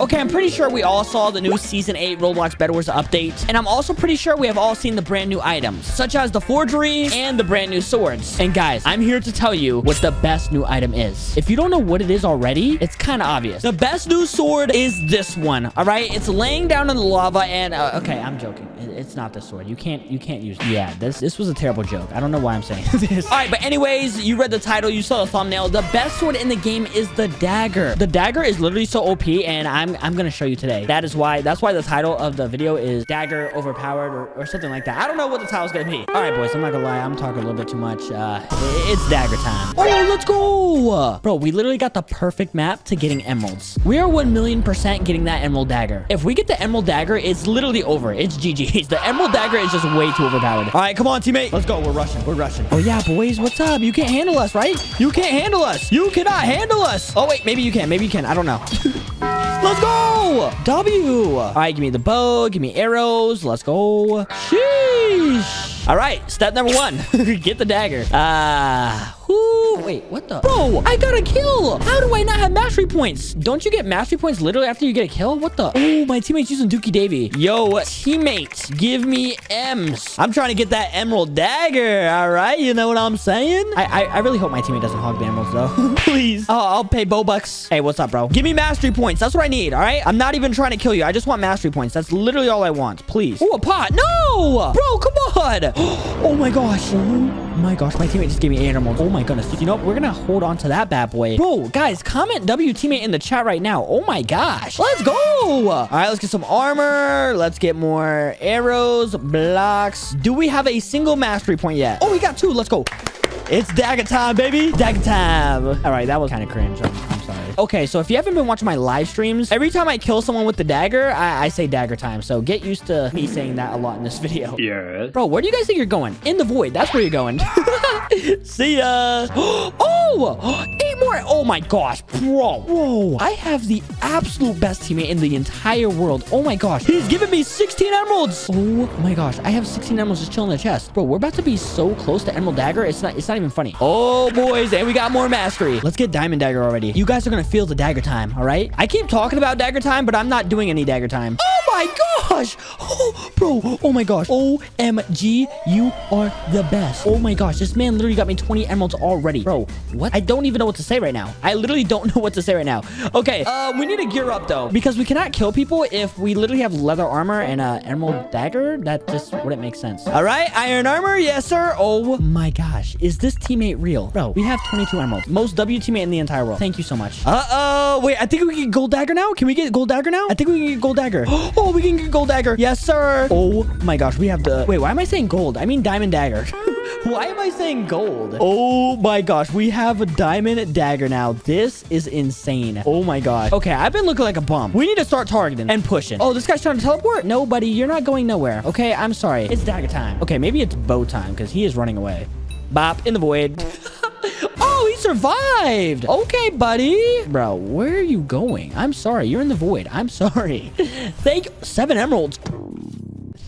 Okay, I'm pretty sure we all saw the new Season 8 Roblox Bed Wars update. And I'm also pretty sure we have all seen the brand new items, such as the forgery and the brand new swords. And guys, I'm here to tell you what the best new item is. If you don't know what it is already, it's kind of obvious. The best new sword is this one, all right? It's laying down in the lava and... Uh, okay, I'm joking. It- It's not the sword. You can't you can't use... Yeah, this, this was a terrible joke. I don't know why I'm saying this. All right, but anyways, you read the title. You saw the thumbnail. The best sword in the game is the dagger. The dagger is literally so OP, and I'm I'm gonna show you today. That is why that's why the title of the video is dagger overpowered or, or something like that. I don't know what the title's gonna be. All right, boys. I'm not gonna lie. I'm talking a little bit too much. Uh, it's dagger time. Oh, let's go, bro. We literally got the perfect map to getting emeralds. We are one million percent getting that emerald dagger. If we get the emerald dagger, it's literally over. It's GG's. The emerald dagger is just way too overpowered. All right, come on, teammate. Let's go. We're rushing. We're rushing. Oh yeah, boys. What's up? You can't handle us, right? You can't handle us. You cannot handle us. Oh wait, maybe you can. Maybe you can. I don't know. Let's go! W! All right, give me the bow. Give me arrows. Let's go. Sheesh. All right, step number one. Get the dagger. Ah. Wait, what the? Bro, I got a kill. How do I not have mastery points? Don't you get mastery points literally after you get a kill? What the? Oh, my teammate's using Dookie Davy. Yo, teammate, give me M's. I'm trying to get that emerald dagger. All right, you know what I'm saying? I I, I really hope my teammate doesn't hog the emeralds though. Please. Oh, I'll pay Bobucks. Hey, what's up, bro? Give me mastery points. That's what I need. All right. I'm not even trying to kill you. I just want mastery points. That's literally all I want. Please. Oh, a pot. No, bro. Come on. Oh my gosh. My gosh. My teammate just gave me emeralds. Oh my goodness. You know? We're gonna hold on to that bad boy. Bro, guys, comment W teammate in the chat right now. Oh my gosh. Let's go. All right, let's get some armor. Let's get more arrows, blocks. Do we have a single mastery point yet? Oh, we got two. Let's go. It's dagger time, baby. Dagger time. All right, that was kind of cringe. I'm, I'm sorry. Okay, so if you haven't been watching my live streams, every time I kill someone with the dagger, I, I say dagger time. So get used to me saying that a lot in this video. Yeah. Bro, where do you guys think you're going? In the void. That's where you're going. See ya. Oh, eight more. Oh my gosh, bro. Whoa. I have the absolute best teammate in the entire world. Oh my gosh. He's giving me 16 emeralds. Oh my gosh. I have 16 emeralds just chilling in the chest. Bro, we're about to be so close to emerald dagger. It's not, it's not even funny. Oh, boys. And we got more mastery. Let's get diamond dagger already. You guys are going to feel the dagger time. All right. I keep talking about dagger time, but I'm not doing any dagger time. Oh my gosh. Oh, bro. Oh my gosh. OMG. You are the best. Oh my gosh. This man literally got me 20 emeralds already. Bro, what? I don't even know what to say right now. I literally don't know what to say right now. Okay. Uh, we need to gear up though, because we cannot kill people if we literally have leather armor and a emerald dagger. That just wouldn't make sense. All right. Iron armor. Yes, sir. Oh my gosh. Is this teammate real? Bro, we have 22 emeralds. Most W teammate in the entire world. Thank you so much. Uh-oh. Wait, I think we can get gold dagger now. Can we get gold dagger now? I think we can get gold dagger. Oh, we can get gold dagger. Yes, sir. Oh my gosh. We have the... Wait, why am I saying gold? I mean diamond dagger. Why am I saying gold? Oh my gosh, we have a diamond dagger now. This is insane. Oh my gosh. Okay, I've been looking like a bum. We need to start targeting and pushing. Oh, this guy's trying to teleport? No, buddy, you're not going nowhere. Okay, I'm sorry. It's dagger time. Okay, maybe it's bow time because he is running away. Bop in the void. Survived. Okay, buddy. Bro, where are you going? I'm sorry. You're in the void. I'm sorry. Thank you. seven emeralds.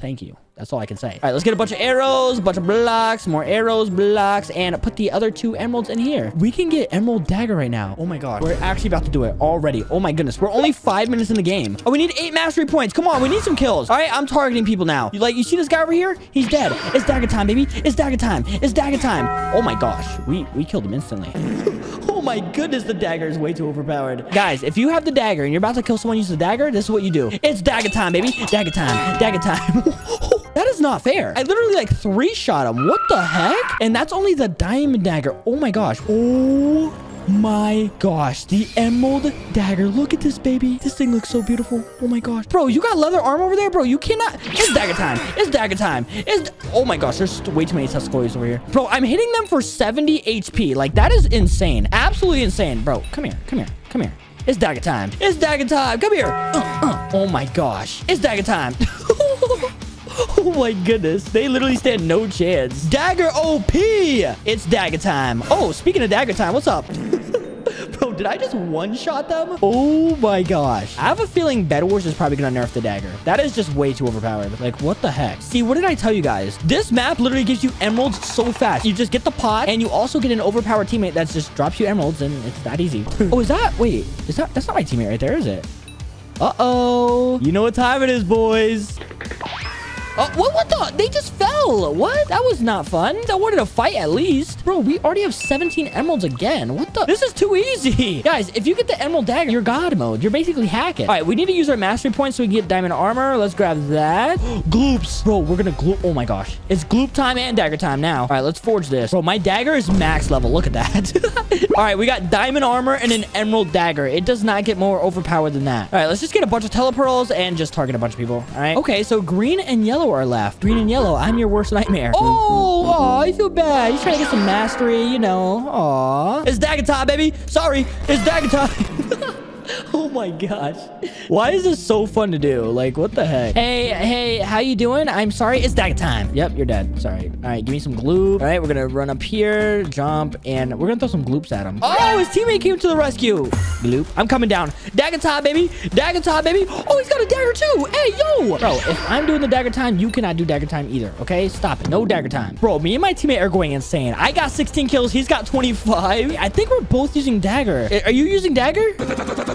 Thank you. That's all I can say. All right, let's get a bunch of arrows, a bunch of blocks, more arrows, blocks, and put the other two emeralds in here. We can get emerald dagger right now. Oh my god. We're actually about to do it already. Oh my goodness. We're only five minutes in the game. Oh, we need eight mastery points. Come on, we need some kills. All right, I'm targeting people now. You like, you see this guy over here? He's dead. It's dagger time, baby. It's dagger time. It's dagger time. Oh my gosh. We, we killed him instantly. Oh my goodness, the dagger is way too overpowered. Guys, if you have the dagger and you're about to kill someone using the dagger, this is what you do. It's dagger time, baby. Dagger time. Dagger time. that is not fair. I literally like three shot him. What the heck? And that's only the diamond dagger. Oh my gosh. Oh my gosh. The emerald dagger. Look at this, baby. This thing looks so beautiful. Oh my gosh. Bro, you got leather armor over there, bro. You cannot. It's dagger time. It's dagger time. It's. Oh my gosh. There's way too many Tuscaloosa's over here. Bro, I'm hitting them for 70 HP. Like, that is insane. Absolutely insane. Bro, come here. Come here. Come here. It's dagger time. It's dagger time. Come here. Uh, uh. Oh my gosh. It's dagger time. Oh my goodness. They literally stand no chance. Dagger OP. It's dagger time. Oh, speaking of dagger time, what's up? Bro, did I just one-shot them? Oh my gosh. I have a feeling Bed Wars is probably gonna nerf the dagger. That is just way too overpowered. Like, what the heck? See, what did I tell you guys? This map literally gives you emeralds so fast. You just get the pot, and you also get an overpowered teammate that just drops you emeralds, and it's that easy. oh, is that... Wait, is that... That's not my teammate right there, is it? Uh-oh. You know what time it is, boys. Oh, what, what the? They just fell. What? That was not fun. I wanted to fight at least. Bro, we already have 17 emeralds again. What the? This is too easy. Guys, if you get the emerald dagger, you're god mode. You're basically hacking. All right, we need to use our mastery points so we can get diamond armor. Let's grab that. Gloops. Bro, we're going to gloop. Oh my gosh. It's gloop time and dagger time now. All right, let's forge this. Bro, my dagger is max level. Look at that. All right, we got diamond armor and an emerald dagger. It does not get more overpowered than that. All right, let's just get a bunch of telepearls and just target a bunch of people. All right. Okay, so green and yellow yellow are left. Green and yellow, I'm your worst nightmare. Oh, aw, I feel bad. He's trying to get some mastery, you know. Aw. It's time, baby. Sorry, it's time. oh my gosh. Why is this so fun to do? Like, what the heck? Hey, hey, how you doing? I'm sorry. It's dagger time. Yep, you're dead. Sorry. All right, give me some glue. All right, we're going to run up here, jump, and we're going to throw some gloops at him. Oh, his teammate came to the rescue. Gloop. I'm coming down. Dagger time, baby. Dagger time, baby. Oh, he's got a dagger too. Hey, yo. Bro, if I'm doing the dagger time, you cannot do dagger time either, okay? Stop it. No dagger time. Bro, me and my teammate are going insane. I got 16 kills. He's got 25. I think we're both using dagger. Eh, are you using dagger?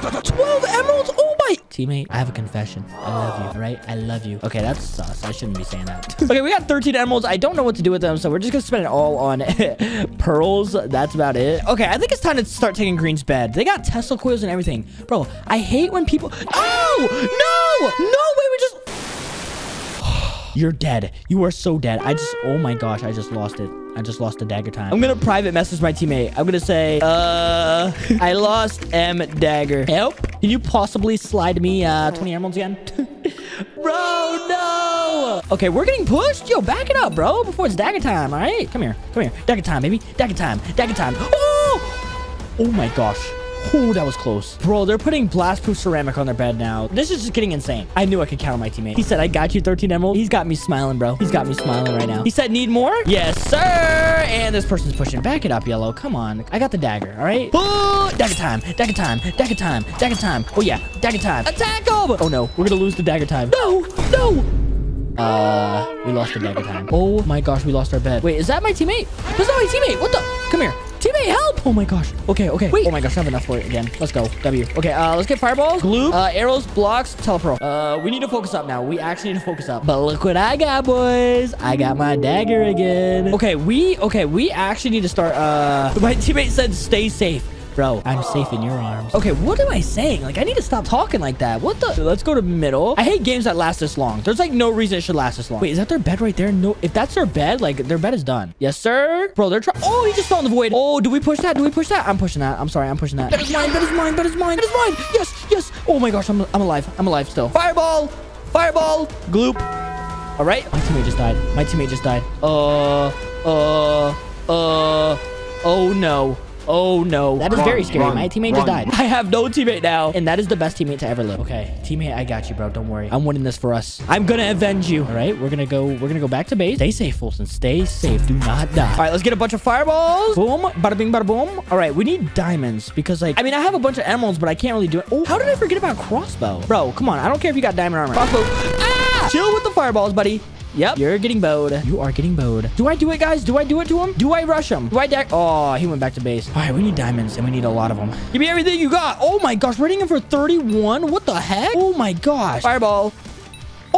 12 emeralds? Oh my... Teammate, I have a confession. I love you, all right? I love you. Okay, that's sus. I shouldn't be saying that. okay, we got 13 emeralds. I don't know what to do with them, so we're just gonna spend it all on pearls. That's about it. Okay, I think it's time to start taking Green's bed. They got Tesla coils and everything. Bro, I hate when people... Oh! No! No! Wait, we just... You're dead. You are so dead. I just... Oh my gosh, I just lost it. I just lost a dagger time. I'm gonna private message my teammate. I'm gonna say, uh, I lost M dagger. Help? Can you possibly slide me uh 20 emeralds again? bro, no. Okay, we're getting pushed. Yo, back it up, bro, before it's dagger time. All right, come here, come here. Dagger time, baby. Dagger time. Dagger time. Oh! Oh my gosh. Oh, that was close. Bro, they're putting blast-proof ceramic on their bed now. This is just getting insane. I knew I could count on my teammate. He said, I got you 13 emerald. He's got me smiling, bro. He's got me smiling right now. He said, need more? Yes, sir. And this person's pushing. Back it up, yellow. Come on. I got the dagger, all right? Oh, dagger time. Dagger time. Dagger time. Dagger time. Oh, yeah. Dagger time. Attack him. Oh, no. We're going to lose the dagger time. No. No. Uh, we lost the dagger time. Oh my gosh, we lost our bed. Wait, is that my teammate? That's not my teammate. What the? Come here. Teammate, help! Oh my gosh. Okay, okay. Wait. Oh my gosh, I have enough for it again. Let's go. W. Okay, uh, let's get fireballs, glue, uh, arrows, blocks, telepearl. Uh, we need to focus up now. We actually need to focus up. But look what I got, boys. I got my dagger again. Okay, we, okay, we actually need to start, uh, my teammate said stay safe. Bro, I'm safe in your arms. Okay, what am I saying? Like, I need to stop talking like that. What the? Let's go to middle. I hate games that last this long. There's like no reason it should last this long. Wait, is that their bed right there? No, if that's their bed, like their bed is done. Yes, sir. Bro, they're trying. Oh, he just fell in the void. Oh, do we push that? Do we push that? I'm pushing that. I'm sorry. I'm pushing that. That is mine. That is mine. That is mine. That is mine. Yes, yes. Oh my gosh, I'm, I'm alive. I'm alive still. Fireball. Fireball. Gloop. All right. My teammate just died. My teammate just died. Uh, uh, uh. Oh no. Oh no. That is very scary. Run, My teammate run. just died. I have no teammate now. And that is the best teammate to ever live. Okay. Teammate, I got you, bro. Don't worry. I'm winning this for us. I'm gonna avenge you. All right. We're gonna go. We're gonna go back to base. Stay safe, Foltyn. Stay safe. Do not die. All right. Let's get a bunch of fireballs. Boom. Bada bing, bada boom. All right. We need diamonds because, like, I mean, I have a bunch of emeralds, but I can't really do it. Oh, how did I forget about crossbow? Bro, come on. I don't care if you got diamond armor. Crossbow. Ah! Chill with the fireballs, buddy. Yep, you're getting bowed. You are getting bowed. Do I do it, guys? Do I do it to him? Do I rush him? Do I deck? Oh, he went back to base. All right, we need diamonds, and we need a lot of them. Give me everything you got. Oh my gosh, We're rating him for 31? What the heck? Oh my gosh. Fireball.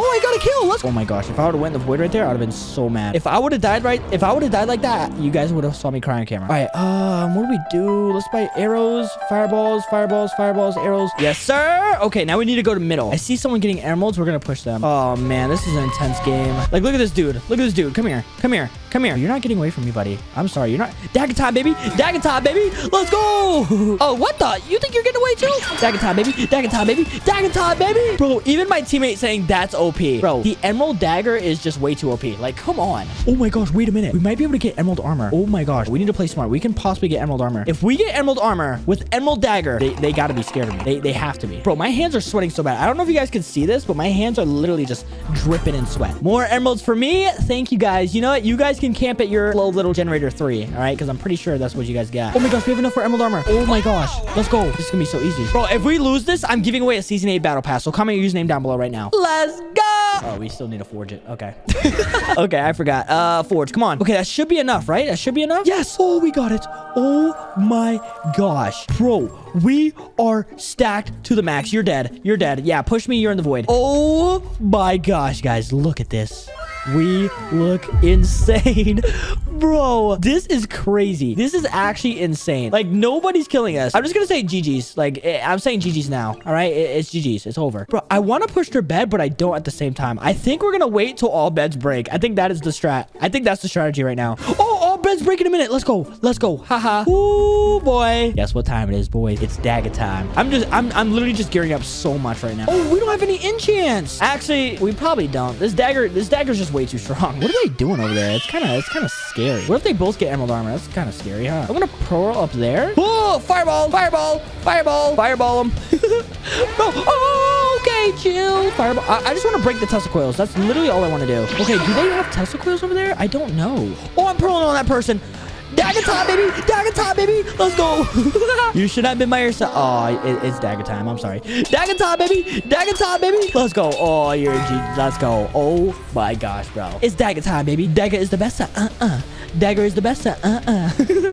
Oh, I got a kill. Let's. Oh my gosh. If I would have went in the void right there, I would have been so mad. If I would have died right, if I would have died like that, you guys would have saw me cry on camera. All right. Um, what do we do? Let's buy arrows, fireballs, fireballs, fireballs, arrows. Yes, sir. Okay, now we need to go to middle. I see someone getting emeralds. We're gonna push them. Oh man, this is an intense game. Like, look at this dude. Look at this dude. Come here. Come here. Come here. You're not getting away from me, buddy. I'm sorry. You're not. Dagger time, baby. Dagger time, baby. Let's go. Oh, what the? You think you're getting away too? Dagger time, baby. Dagger time, baby. Dagger time, baby. Bro, even my teammate saying that's OP. Bro, the emerald dagger is just way too OP. Like, come on. Oh my gosh, wait a minute. We might be able to get emerald armor. Oh my gosh. We need to play smart. We can possibly get emerald armor. If we get emerald armor with emerald dagger, they, they got to be scared of me. They, they have to be. Bro, my hands are sweating so bad. I don't know if you guys can see this, but my hands are literally just dripping in sweat. More emeralds for me. Thank you guys. You know what? You guys can camp at your slow little generator three. All right? Because I'm pretty sure that's what you guys got. Oh my gosh, we have enough for emerald armor. Oh my gosh. Let's go. This is going to be so easy. Bro, if we lose this, I'm giving away a season 8 battle pass. So comment your username down below right now. Let's go. Oh, we still need to forge it. Okay. okay, I forgot. Uh, forge. Come on. Okay, that should be enough, right? That should be enough. Yes. Oh, we got it. Oh my gosh, bro. We are stacked to the max. You're dead. You're dead. Yeah, push me. You're in the void. Oh my gosh, guys. Look at this. We look insane. Bro, this is crazy. This is actually insane. Like, nobody's killing us. I'm just gonna say GG's. Like, eh, I'm saying GG's now. All right? It's GG's. It's over. Bro, I want to push their bed, but I don't at the same time. I think we're gonna wait till all beds break. I think that is the strat. I think that's the strategy right now. Oh, all beds break in a minute. Let's go. Let's go. Haha. Ooh, boy. Guess what time it is, boys? It's dagger time. I'm just, I'm, I'm literally just gearing up so much right now. Oh, we don't have any enchants. Actually, we probably don't. This dagger, this dagger's just way too strong. What are they doing over there? It's kind of, it's kind of scary. What if they both get emerald armor? That's kind of scary, huh? I'm gonna pearl up there. Oh, fireball, fireball, fireball, fireball them. no. Oh, okay, chill. Fireball. I, I just want to break the Tesla coils. That's literally all I want to do. Okay, do they have Tesla coils over there? I don't know. Oh, I'm pearling on that person. Dagger time, baby! Dagger time, baby! Let's go! you should have been by yourself. Oh, it, it's dagger time. I'm sorry. Dagger time, baby! Dagger time, baby! Let's go. Oh, you're a G. Let's go. Oh my gosh, bro. It's dagger time, baby. Dagger is the best. Uh-uh. Dagger is the best. Uh-uh.